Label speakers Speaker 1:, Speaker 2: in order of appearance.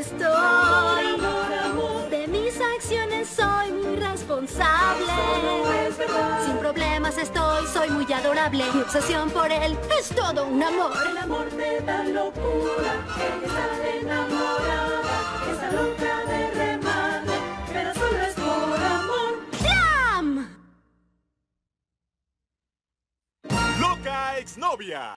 Speaker 1: estoy. De mis acciones soy muy responsable. Sin problemas estoy, soy muy adorable. Mi obsesión por él es todo un amor.
Speaker 2: El amor me da locura, ella está enamorada, está loca de remate, pero solo es por amor.
Speaker 1: ¡Jam!
Speaker 3: Loca exnovia.